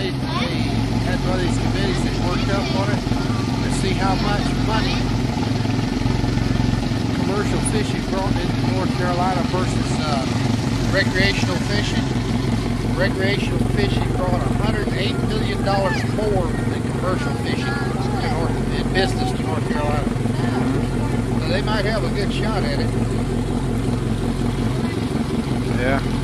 they, they had one of these committees that worked up on it to see how much money commercial fishing brought into North Carolina versus uh, recreational fishing. Recreational fishing brought $108 million more than commercial fishing in, North, in business to North Carolina. So they might have a good shot at it. Yeah.